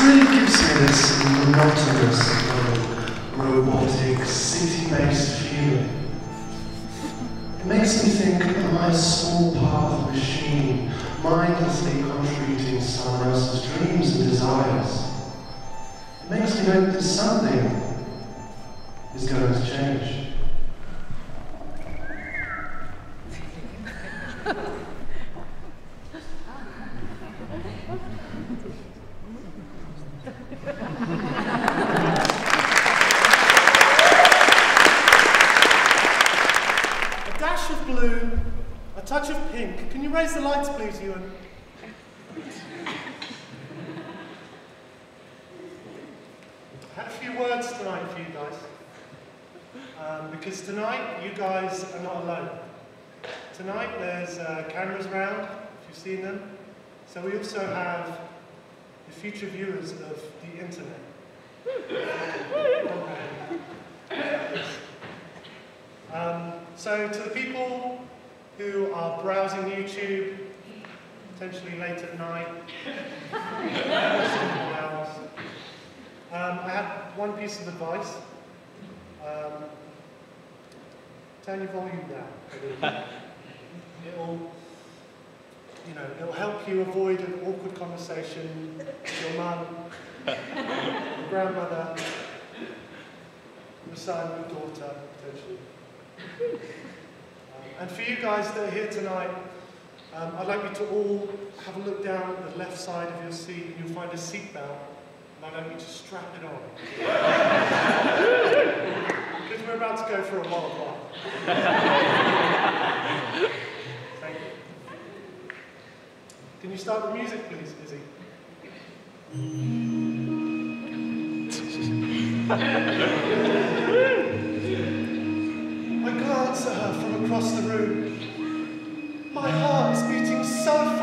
really gives me this monotonous, uh, robotic, city-based feeling. It makes me think, am I a small part of the machine, mindlessly contributing to someone else's dreams and desires? It makes me hope that something is going to change. A dash of blue, a touch of pink. Can you raise the lights, please, Ewan? I had a few words tonight for you guys. Um, because tonight, you guys are not alone. Tonight, there's uh, cameras around, if you've seen them. So we also have the future viewers of the internet. Um, so to the people who are browsing YouTube, potentially late at night, um, I have one piece of advice. Um, turn your volume down. It'll, you know, it'll help you avoid an awkward conversation with your mum, your grandmother, your son, your daughter, potentially. And for you guys that are here tonight, um, I'd like you to all have a look down at the left side of your seat and you'll find a seat belt and I'd like you to strap it on. because we're about to go for a wild ride. Thank you. Can you start the music, please, Izzy? Across the room. My heart is beating so